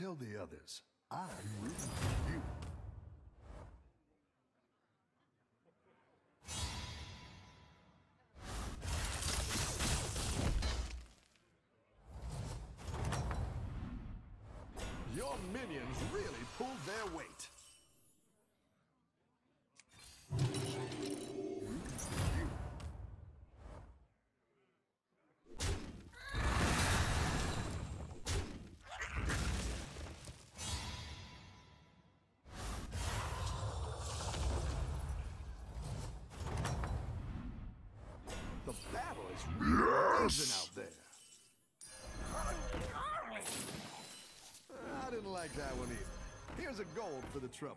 tell the others. I'm rooting for you. Is out there. I didn't like that one either. Here's a gold for the trouble.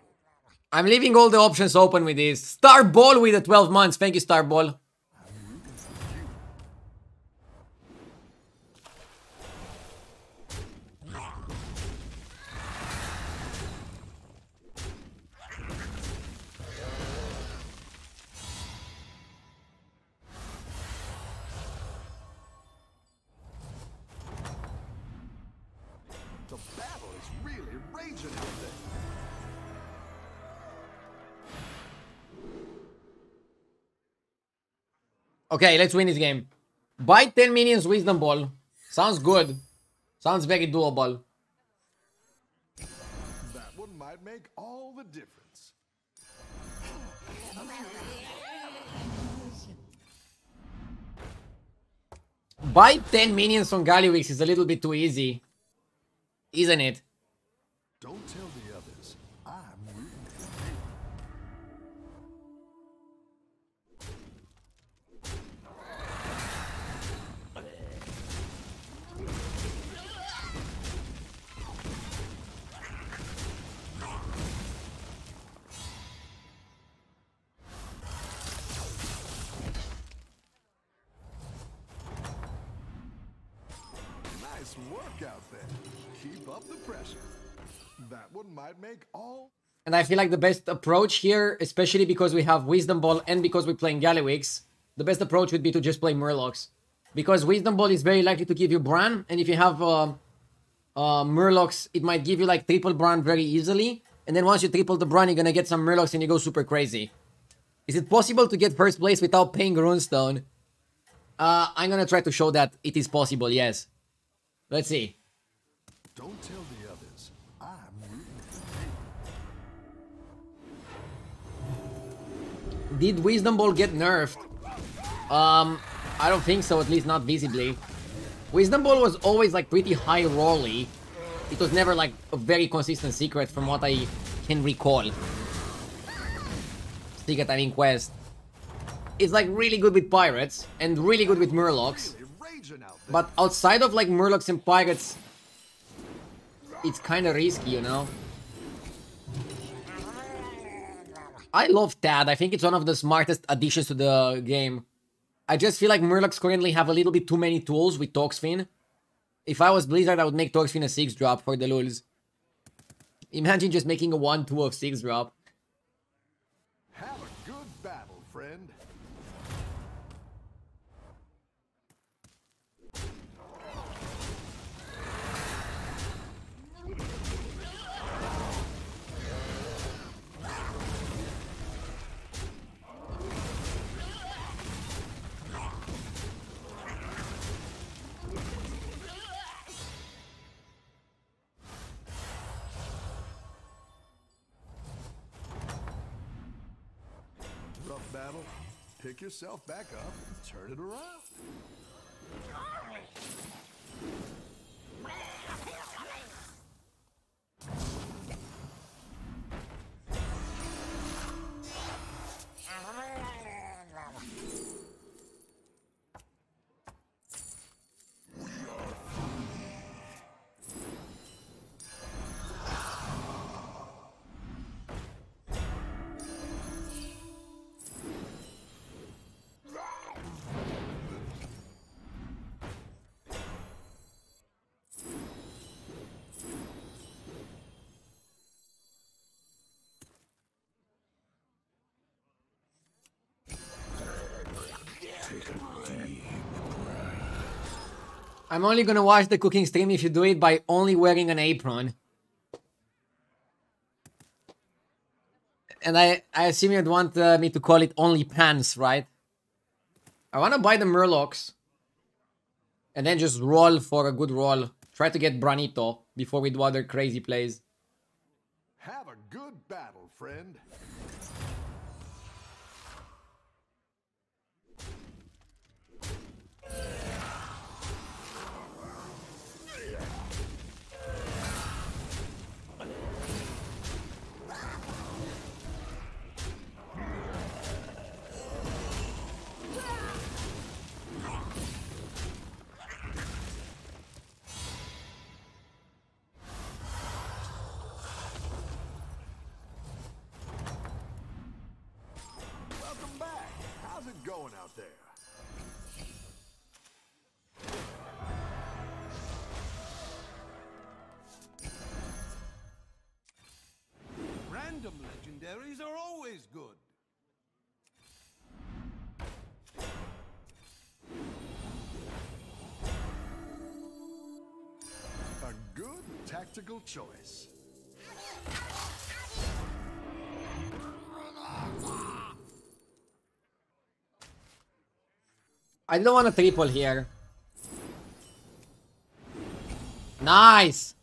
I'm leaving all the options open with this. Star Ball with the 12 months. Thank you, Star Okay, let's win this game. Buy 10 minions Wisdom Ball. Sounds good. Sounds very doable. That one might make all the difference. Buy 10 minions on Gallywix is a little bit too easy. Isn't it? Nice work out there. Keep up the pressure. That one might make all And I feel like the best approach here, especially because we have Wisdom Ball and because we're playing Gallywix, the best approach would be to just play Murlocs. Because Wisdom Ball is very likely to give you Bran, and if you have uh, uh, Murlocs, it might give you like triple Bran very easily. And then once you triple the Bran, you're gonna get some Murlocs and you go super crazy. Is it possible to get first place without paying Runestone? Uh, I'm gonna try to show that it is possible, yes. Let's see. Don't tell the others. I'm rooting for you. Did Wisdom Ball get nerfed? Um, I don't think so, at least not visibly. Wisdom Ball was always like pretty high rolly. It was never like a very consistent secret from what I can recall. Secret, I mean Quest. It's like really good with pirates and really good with Murlocs. But outside of like Murlocs and pirates, it's kind of risky, you know? I love Tad. I think it's one of the smartest additions to the game. I just feel like Murlocs currently have a little bit too many tools with Toxfin. If I was Blizzard, I would make Toxfin a 6 drop for the lulz. Imagine just making a 1-2 of 6 battle. Pick yourself back up and turn it around. I'm only gonna watch the cooking stream if you do it by only wearing an apron. And I, I assume you'd want uh, me to call it only pants, right? I wanna buy the murlocs. And then just roll for a good roll. Try to get Branito before we do other crazy plays. Have a good battle, friend. Legendaries are always good. A good tactical choice. I don't want a triple here. Nice!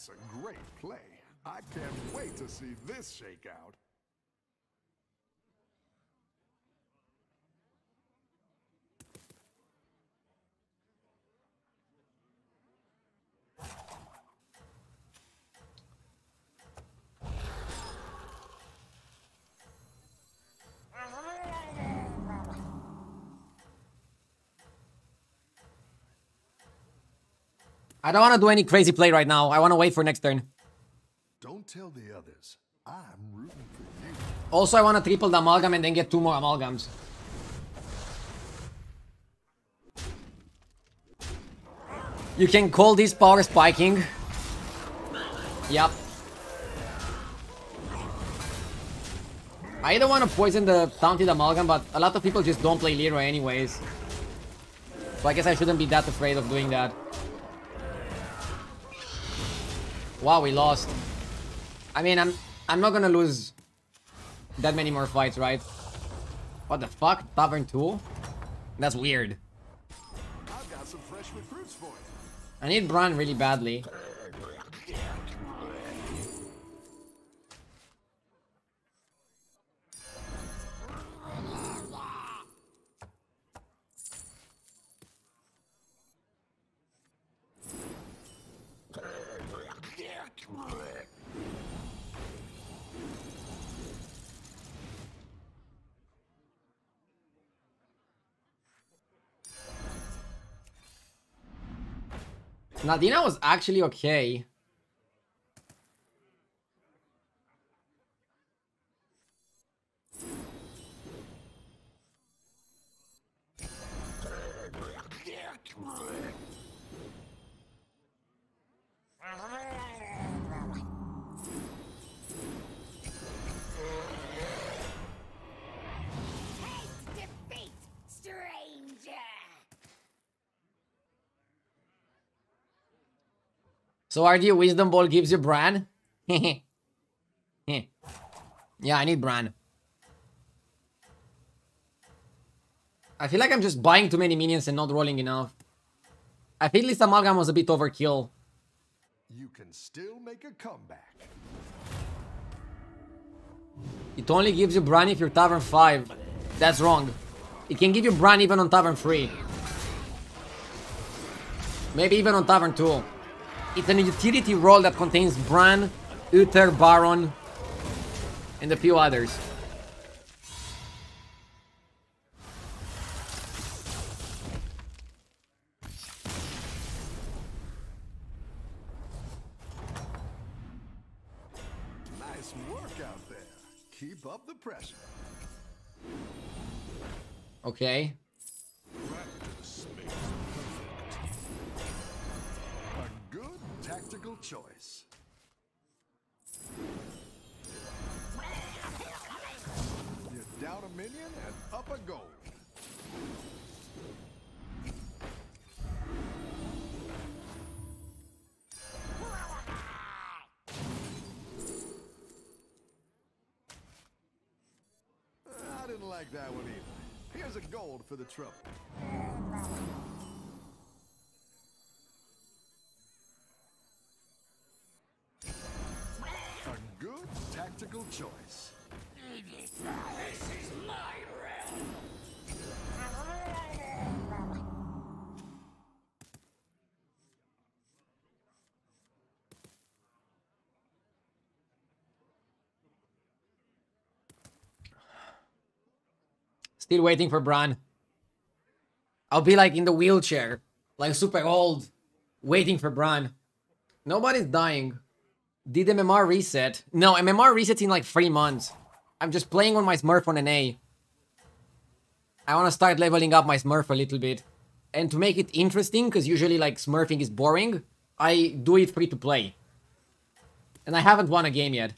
That's a great play. I can't wait to see this shake I don't want to do any crazy play right now. I want to wait for next turn. Don't tell the others. I'm rooting for you. Also, I want to triple the amalgam and then get two more amalgams. You can call this power spiking. Yep. I don't want to poison the taunted amalgam, but a lot of people just don't play Leroy anyways. So I guess I shouldn't be that afraid of doing that. Wow, we lost. I mean, I'm I'm not gonna lose that many more fights, right? What the fuck? Tavern 2? That's weird. I've got some fresh recruits for you. I need Bran really badly. Nadina was actually okay. So RD Wisdom Ball gives you Bran? yeah, I need Bran. I feel like I'm just buying too many minions and not rolling enough. I feel this amalgam was a bit overkill. You can still make a comeback. It only gives you Bran if you're Tavern 5. That's wrong. It can give you Bran even on Tavern 3. Maybe even on Tavern 2. It's an utility role that contains Bran, Uther, Baron, and a few others. Nice work out there. Keep up the pressure. Okay. Like that one either. Here's a gold for the trouble. A good tactical choice. Still waiting for Bran. I'll be like in the wheelchair, like super old, waiting for Bran. Nobody's dying. Did MMR reset? No, MMR resets in like three months. I'm just playing on my Smurf on an A. I want to start leveling up my Smurf a little bit. And to make it interesting, because usually like Smurfing is boring, I do it free to play. And I haven't won a game yet.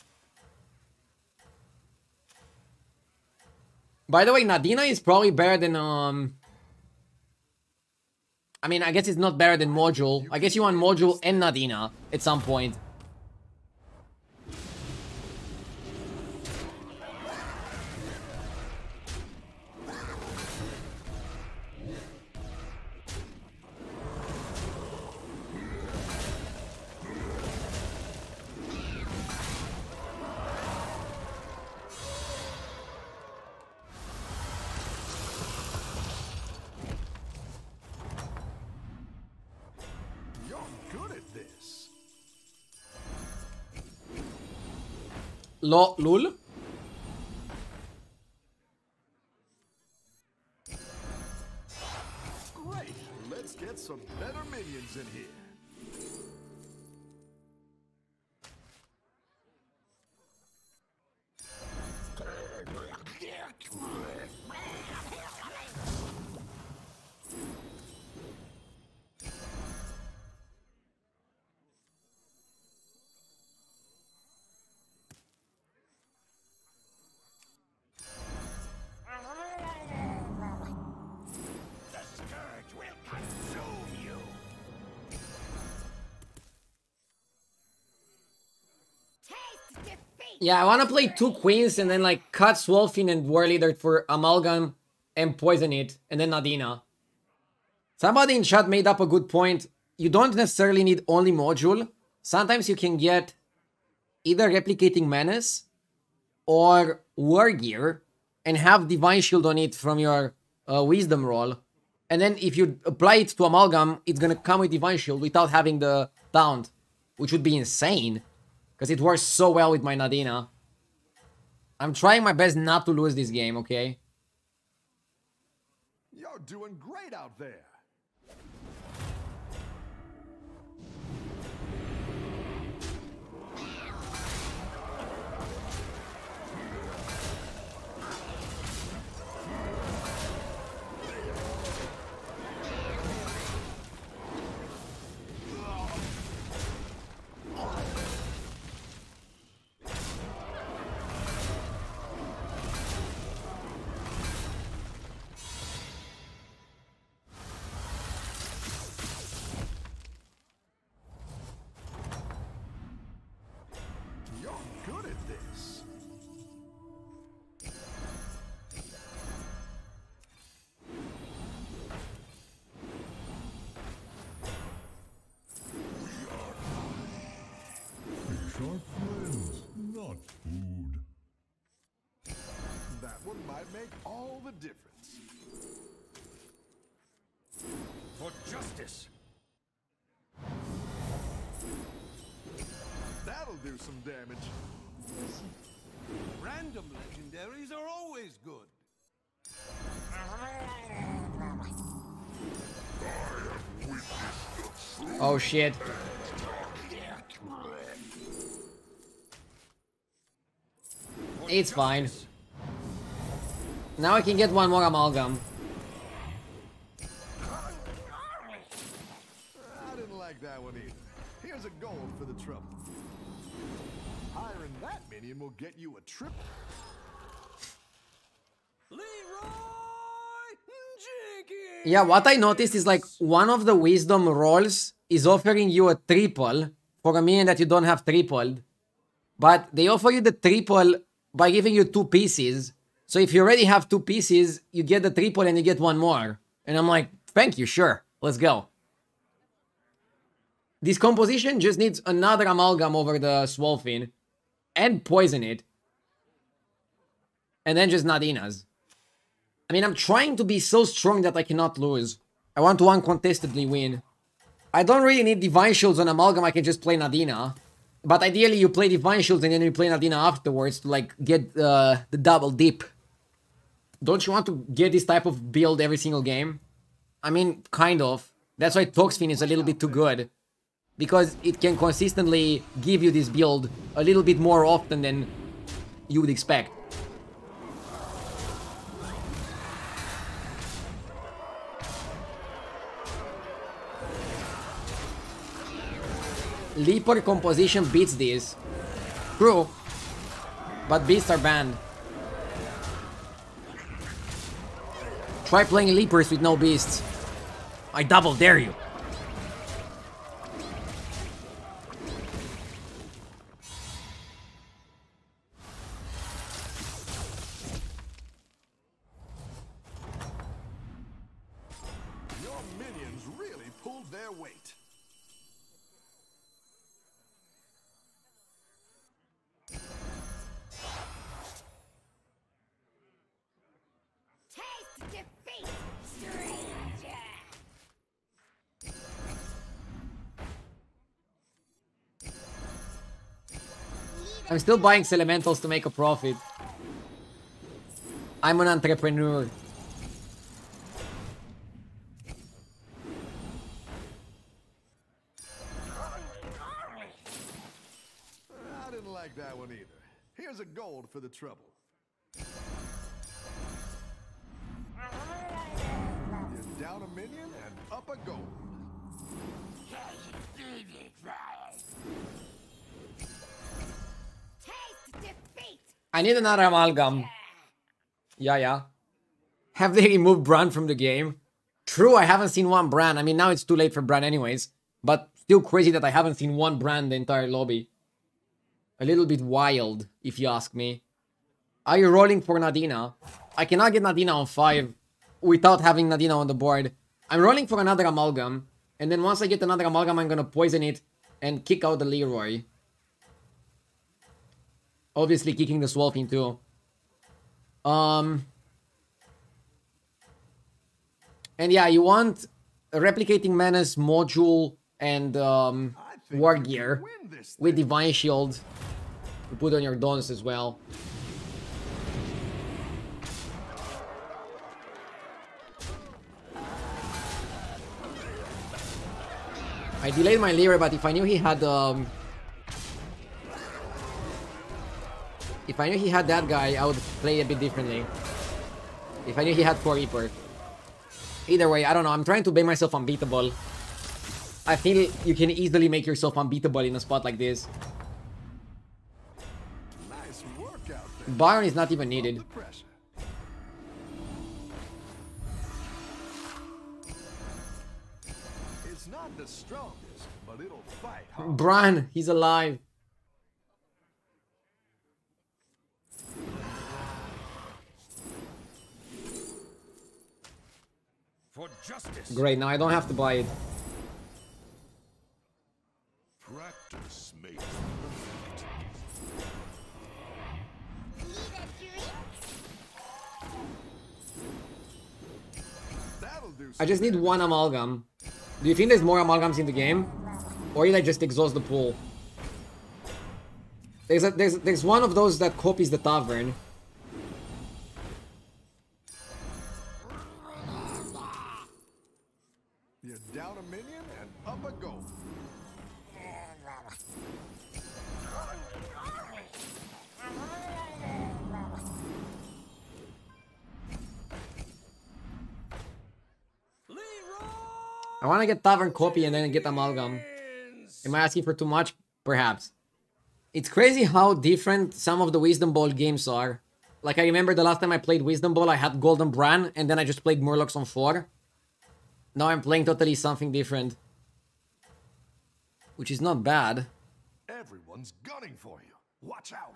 By the way, Nadina is probably better than, um... I mean, I guess it's not better than Module. I guess you want Module and Nadina at some point. LOL, Yeah, I want to play two queens and then like cut Swolefin and War Leader for Amalgam and poison it, and then Nadina. Somebody in chat made up a good point. You don't necessarily need only module. Sometimes you can get either replicating menace or war gear and have divine shield on it from your uh, wisdom roll. And then if you apply it to amalgam, it's gonna come with divine shield without having the bound, which would be insane because it works so well with my Nadina. I'm trying my best not to lose this game, okay? You're doing great out there. Make all the difference. For justice. That'll do some damage. Random legendaries are always good. Oh shit. It's fine. Now I can get one more amalgam. I didn't like that one either. Here's a gold for the trouble. Hiring that minion will get you a trip. Leroy Jenkins. Yeah, what I noticed is like one of the wisdom rolls is offering you a triple for a minion that you don't have tripled. But they offer you the triple by giving you two pieces. So if you already have two pieces, you get the triple and you get one more. And I'm like, thank you, sure. Let's go. This composition just needs another amalgam over the Swolefin and poison it. And then just Nadina's. I mean, I'm trying to be so strong that I cannot lose. I want to uncontestedly win. I don't really need Divine Shields on Amalgam, I can just play Nadina. But ideally, you play Divine Shields and then you play Nadina afterwards to, like, get uh, the double dip. Don't you want to get this type of build every single game? I mean, kind of. That's why Toxfin is a little bit too good. Because it can consistently give you this build a little bit more often than you would expect. Leaper composition beats this. True. But beasts are banned. Try playing Leapers with no beasts. I double dare you. I'm still buying Elementals to make a profit. I'm an entrepreneur. I need another amalgam. Yeah, yeah. Have they removed Bran from the game? True, I haven't seen one Bran. I mean, now it's too late for Bran anyways. But still crazy that I haven't seen one Bran the entire lobby. A little bit wild, if you ask me. Are you rolling for Nadina? I cannot get Nadina on 5 without having Nadina on the board. I'm rolling for another Amalgam. And then once I get another Amalgam, I'm gonna poison it and kick out the Leroy. Obviously kicking the Swolefin too. Um... And yeah, you want a replicating menace module and um, war gear with divine shield to put on your dons as well. I delayed my Lyra, but if I knew he had um, if I knew he had that guy, I would play a bit differently. If I knew he had Core Reaper. Either way, I don't know. I'm trying to make myself unbeatable. I feel you can easily make yourself unbeatable in a spot like this. Nice work out there. Baron is not even needed. the pressure. It's not the strongest, but it'll fight hard. Bran, he's alive. For justice. Great, now I don't have to buy it. Practice makes perfect. I just need one amalgam. Do you think there's more amalgams in the game? Or did I just exhaust the pool? There's a, there's there's one of those that copies the tavern. I want to get tavern copy and then get amalgam. Am I asking for too much? Perhaps. It's crazy how different some of the Wisdom Ball games are. Like I remember the last time I played Wisdom Ball, I had Golden Bran, and then I just played Murlocs on 4. Now I'm playing totally something different. Which is not bad. Everyone's gunning for you. Watch out.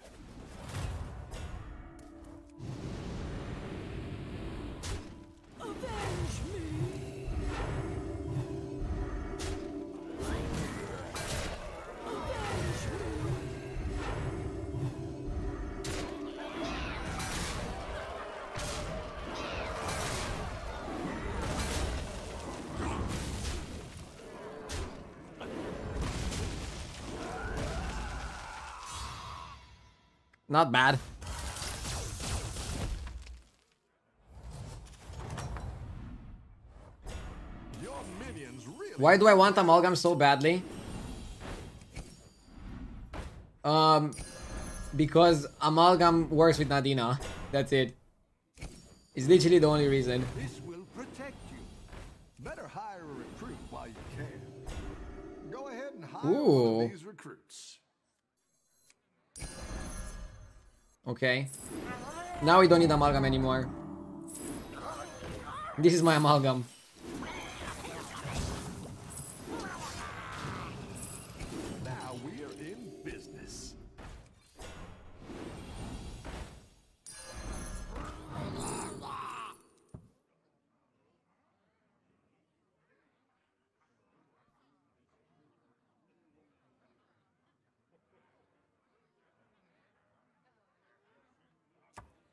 Not bad. Your minions really Why do I want Amalgam so badly? Um, because Amalgam works with Nadina. That's it. It's literally the only reason. This will protect you. Better hire a recruit while you can. Go ahead and hire Ooh. Okay. Now we don't need Amalgam anymore. This is my Amalgam.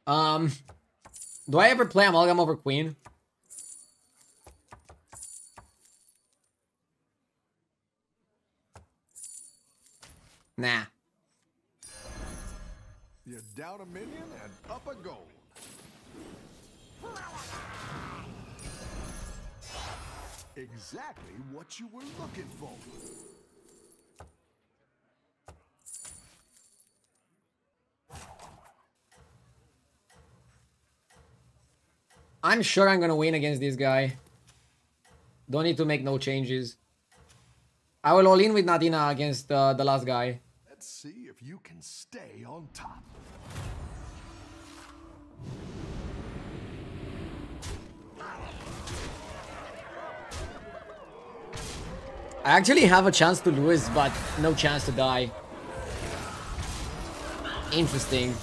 Um, do I ever play Amalgam over Queen? Nah. You're down a minion and up a gold. Exactly what you were looking for. I'm sure I'm gonna win against this guy. Don't need to make no changes. I will all in with Nadina against uh, the last guy. Let's see if you can stay on top. I actually have a chance to lose, but no chance to die. Interesting.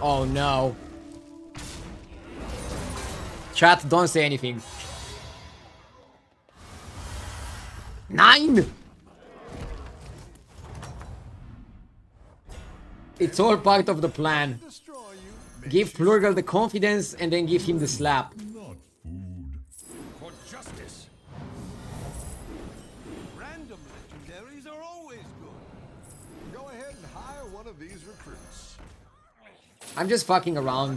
Oh no. Chat, don't say anything. Nine! It's all part of the plan. Give Plurgal the confidence and then give him the slap. I'm just fucking around.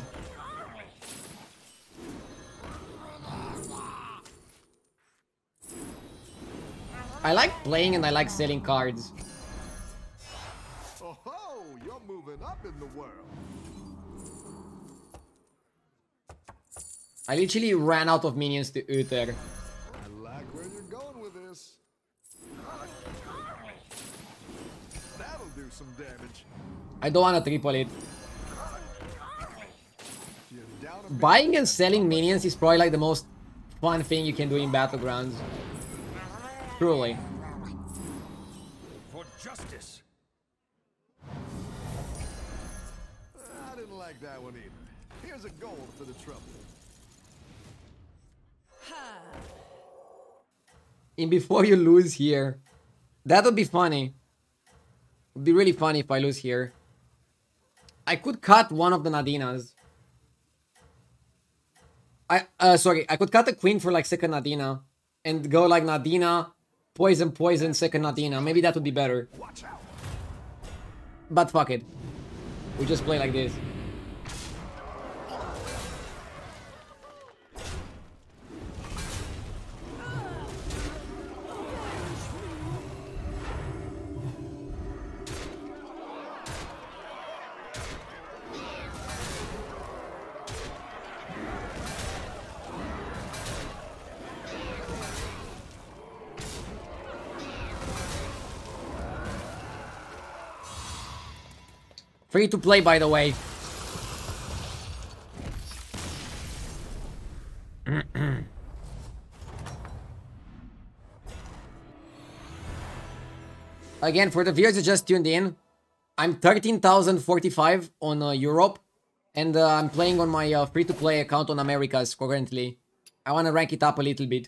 I like playing and I like selling cards. Oh ho! You're moving up in the world. I literally ran out of minions to Uther. I like where you're going with this. That'll do some damage. I don't want to triple it. Buying and selling minions is probably like the most fun thing you can do in Battlegrounds. Truly. For justice. I didn't like that one either. Here's a gold for the trouble. In before you lose here. That would be funny. Would be really funny if I lose here. I could cut one of the Nadinas. I uh sorry, I could cut the queen for like second Nadina and go like Nadina, poison, poison, second Nadina. Maybe that would be better. But fuck it. We just play like this. Free to play, by the way. Again, for the viewers who just tuned in, I'm 13,045 on uh, Europe, and uh, I'm playing on my uh, free-to-play account on Americas currently. I want to rank it up a little bit.